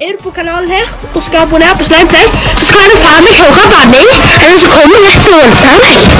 er du på kanalen her og skal abonnere på Slimeplay, så skal du faen meg høre Vanning. eller så kommer du rett til å hjelpe deg.